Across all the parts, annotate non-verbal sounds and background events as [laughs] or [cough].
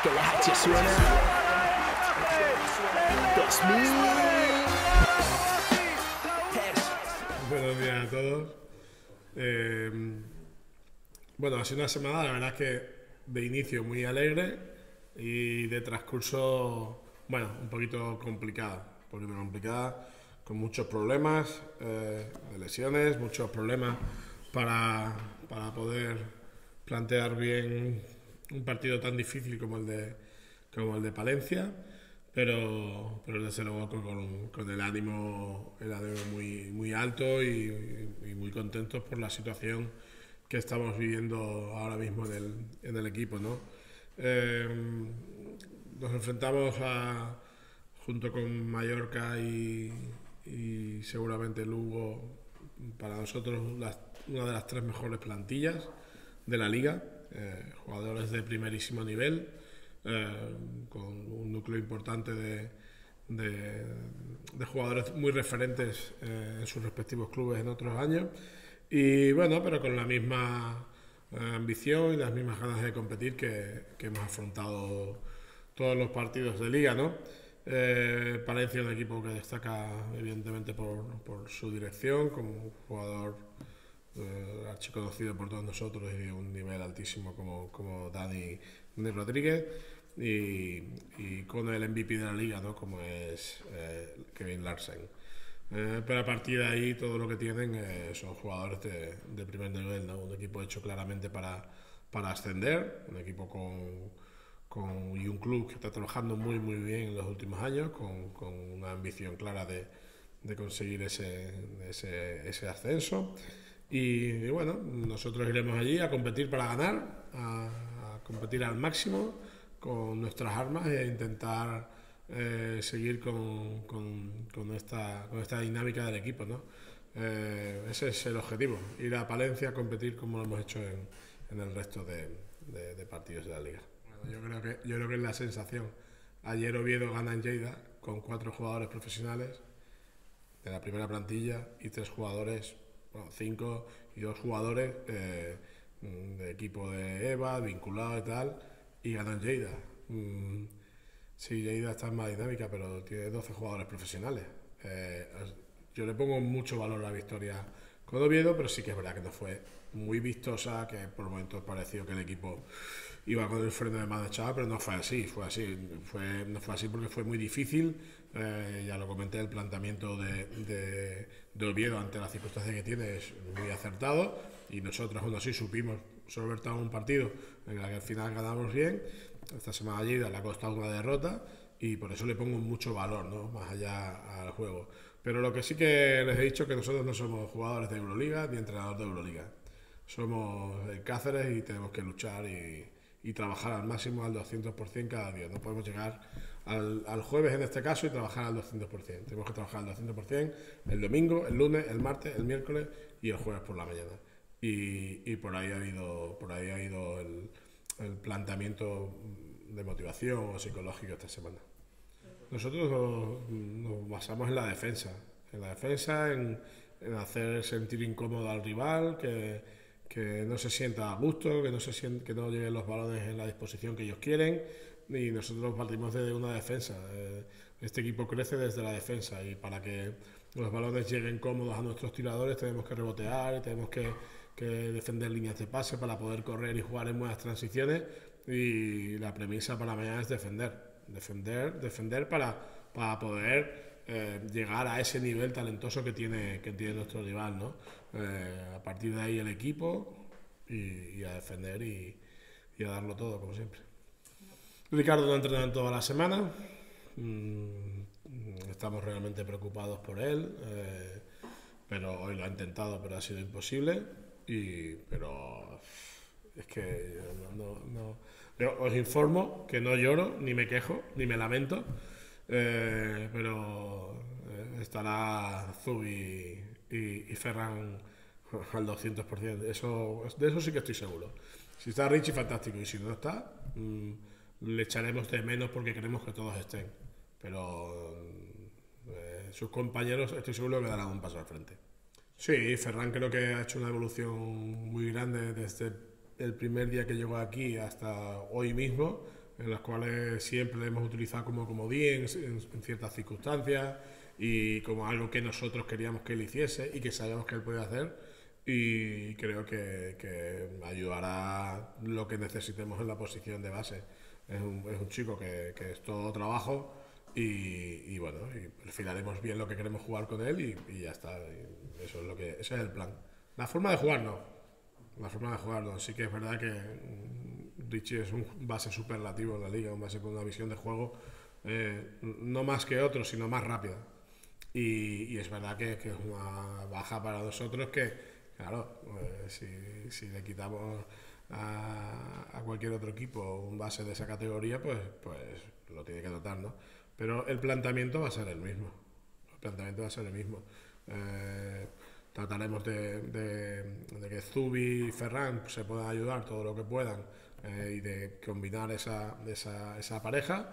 que la H suena 2000 Buenos días a todos. Eh, bueno, ha sido una semana, la verdad es que de inicio muy alegre y de transcurso, bueno, un poquito complicada. Un poquito complicada, con muchos problemas eh, de lesiones, muchos problemas para, para poder plantear bien un partido tan difícil como el de, como el de Palencia pero, pero desde luego con, con el ánimo, el ánimo muy, muy alto y, y, muy contentos por la situación que estamos viviendo ahora mismo en el, en el equipo. ¿no? Eh, nos enfrentamos a, junto con Mallorca y, y seguramente Lugo, para nosotros las, una de las tres mejores plantillas de la liga, eh, jugadores de primerísimo nivel eh, con un núcleo importante de, de, de jugadores muy referentes eh, en sus respectivos clubes en otros años. Y bueno, pero con la misma eh, ambición y las mismas ganas de competir que, que, hemos afrontado todos los partidos de liga, ¿no? Eh, Palencia es un equipo que destaca evidentemente por, por su dirección, como un jugador eh, archiconocido por todos nosotros y de un nivel altísimo como, como Dani, Dani Rodríguez y, y, con el MVP de la liga, ¿no? como es eh, Kevin Larsen. Eh, pero a partir de ahí todo lo que tienen eh, son jugadores de, de primer nivel, ¿no? un equipo hecho claramente para, para ascender, un equipo con, con, y un club que está trabajando muy muy bien en los últimos años, con, con una ambición clara de, de conseguir ese, ese, ese ascenso. Y, y, bueno, nosotros iremos allí a competir para ganar, a, a competir al máximo con nuestras armas e intentar eh, seguir con, con, con, esta, con esta dinámica del equipo. ¿no? Eh, ese es el objetivo, ir a Palencia a competir como lo hemos hecho en, en el resto de, de, de, partidos de la liga. Bueno, yo, creo que, yo creo que es la sensación. Ayer Oviedo gana en Lleida con cuatro jugadores profesionales de la primera plantilla y tres jugadores, bueno, cinco y dos jugadores eh, de equipo de EVA, vinculado y tal y ganó en Lleida. Mm, sí, Lleida está en más dinámica, pero tiene 12 jugadores profesionales. Eh, yo le pongo mucho valor a la victoria con Oviedo, pero sí que es verdad que no fue muy vistosa, que por momentos pareció que el equipo iba con el freno de mano echado, pero no fue así, fue así, fue, no fue así porque fue muy difícil, eh, ya lo comenté, el planteamiento de, de, de Oviedo ante las circunstancias que tiene es muy acertado y nosotros aún así supimos solventar un partido en el que al final ganamos bien. Esta semana allí le ha costado una derrota y por eso le pongo mucho valor, ¿no? más allá al juego. Pero lo que sí que les he dicho es que nosotros no somos jugadores de Euroliga ni entrenadores de Euroliga. Somos el Cáceres y tenemos que luchar y, y trabajar al máximo al 200% cada día. No podemos llegar al, jueves en este caso y trabajar al 200%. Tenemos que trabajar al 200% el domingo, el lunes, el martes, el miércoles y el jueves por la mañana y, por ahí ha ido, por ahí ha ido el, planteamiento de motivación o psicológico esta semana. Nosotros nos, nos, basamos en la defensa, en la defensa, en, en, hacer sentir incómodo al rival, que, que no se sienta a gusto, que no, se sienta, que no lleguen los balones en la disposición que ellos quieren y nosotros partimos de una defensa. Eh, este equipo crece desde la defensa y para que los balones lleguen cómodos a nuestros tiradores tenemos que rebotear, tenemos que que defender líneas de pase para poder correr y jugar en buenas transiciones y la premisa para mañana es defender, defender, defender para, para poder eh, llegar a ese nivel talentoso que tiene, que tiene nuestro rival, ¿no? Eh, a partir de ahí el equipo y, y a defender y, y, a darlo todo, como siempre. Ricardo no ha entrenado toda la semana, mm, estamos realmente preocupados por él, eh, pero hoy lo ha intentado, pero ha sido imposible y, pero es que no, no, no, os informo que no lloro, ni me quejo, ni me lamento, eh, pero eh, estará Zubi y, y, Ferran al 200%. Eso, de eso sí que estoy seguro. Si está Richie, fantástico, y si no está, mmm, le echaremos de menos porque queremos que todos estén. Pero eh, sus compañeros estoy seguro que darán un paso al frente. Sí, Ferran creo que ha hecho una evolución muy grande desde el primer día que llegó aquí hasta hoy mismo. En los cuales siempre le hemos utilizado como comodín en, en ciertas circunstancias y como algo que nosotros queríamos que él hiciese y que sabíamos que él podía hacer y creo que, que ayudará lo que necesitemos en la posición de base. Es un, es un chico que, que, es todo trabajo y, y, bueno, y perfilaremos bien lo que queremos jugar con él y, y ya está. Eso es lo que, ese es el plan. La forma de jugar no. La forma de jugar no. Sí que es verdad que Richie es un base superlativo en la liga, un base con una visión de juego eh, no más que otro, sino más rápida. Y, y es verdad que, que, es una baja para nosotros que, claro, eh, si, si, le quitamos a, a, cualquier otro equipo un base de esa categoría, pues, pues lo tiene que notar, ¿no? Pero el planteamiento va a ser el mismo. El planteamiento va a ser el mismo. Eh, trataremos de, de, de, que Zubi y Ferran se puedan ayudar todo lo que puedan eh, y de combinar esa, esa, esa pareja.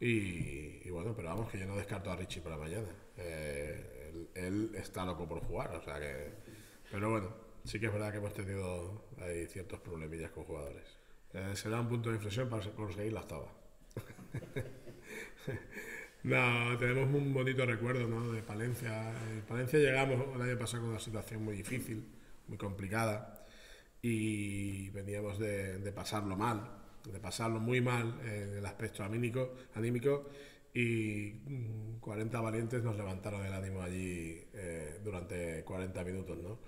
Y, y, bueno, pero vamos, que yo no descarto a Richie para mañana. Eh, él, él, está loco por jugar, o sea que. Pero bueno, sí que es verdad que hemos tenido ahí ciertos problemillas con jugadores. Eh, será un punto de inflexión para conseguir la octava. [laughs] no, tenemos un bonito recuerdo ¿no? de Palencia. En Palencia llegamos el año pasado con una situación muy difícil, muy complicada, y veníamos de, de pasarlo mal de pasarlo muy mal en el aspecto anímico, anímico y 40 mm, valientes nos levantaron el ánimo allí eh, durante 40 minutos, ¿no?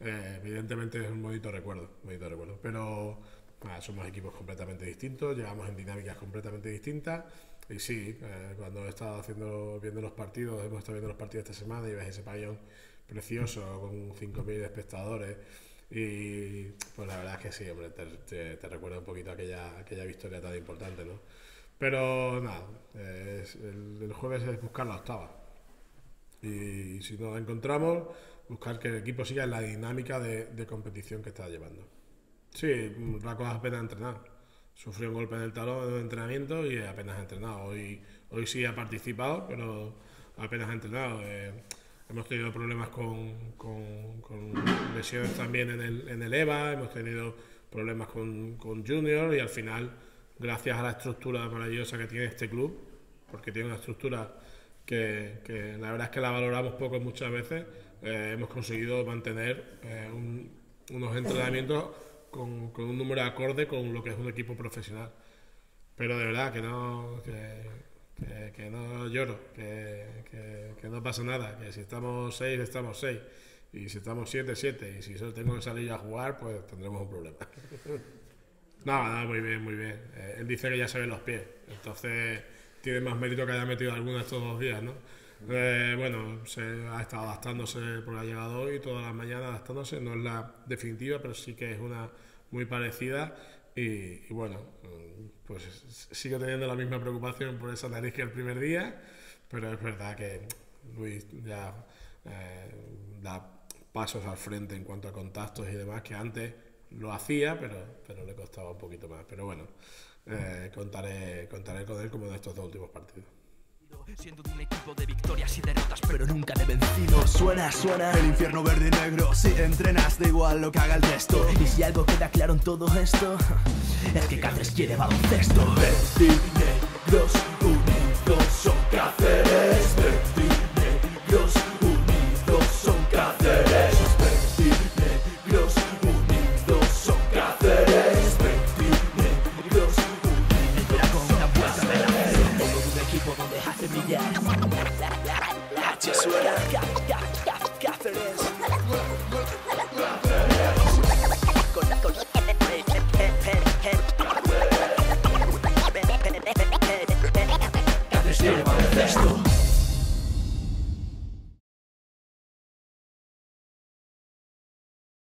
Eh, evidentemente es un bonito recuerdo, bonito recuerdo, pero ah, somos equipos completamente distintos, llegamos en dinámicas completamente distintas y sí, eh, cuando he estado haciendo, viendo los partidos, hemos estado viendo los partidos esta semana y ves ese pabellón precioso con 5.000 espectadores y pues la verdad es que sí, hombre, te, te, te recuerda un poquito aquella, aquella victoria tan importante, ¿no? Pero nada, es, el, el, jueves es buscar la octava. Y si no la encontramos, buscar que el equipo siga en la dinámica de, de competición que está llevando. Sí, Raco apenas ha entrenado. Sufrió un golpe en el talón de entrenamiento y apenas ha entrenado. Hoy, hoy sí ha participado, pero apenas ha entrenado. Eh, Hemos tenido problemas con, con, lesiones también en el, en el, EVA, hemos tenido problemas con, con, Junior y al final, gracias a la estructura maravillosa que tiene este club, porque tiene una estructura que, la verdad es que la valoramos poco muchas veces, eh, hemos conseguido mantener eh, un, unos entrenamientos con, con, un número acorde con lo que es un equipo profesional. Pero de verdad que no... Que, que, no lloro, que, que, no pasa nada, que si estamos seis, estamos seis, y si estamos siete, siete, y si solo tengo que salir a jugar, pues tendremos un problema. [laughs] no, no, muy bien, muy bien. Eh, él dice que ya se ven los pies, entonces tiene más mérito que haya metido alguno estos dos días, ¿no? Eh, bueno, se ha estado adaptándose porque ha llegado hoy, todas las mañanas adaptándose, no es la definitiva, pero sí que es una muy parecida y, bueno, pues sigo teniendo la misma preocupación por esa nariz que el primer día, pero es verdad que Luis ya eh, da pasos al frente en cuanto a contactos y demás, que antes lo hacía, pero, pero le costaba un poquito más. Pero bueno, eh, contaré, contaré con él como en estos dos últimos partidos. Siendo de un equipo de victorias y derrotas, pero nunca de vencidos. Suena, suena el infierno verde y negro. Si entrenas, da igual lo que haga el resto. Y si algo queda claro en todo esto, [laughs] es que Cáceres quiere baloncesto. Vertinegros unidos son Cáceres.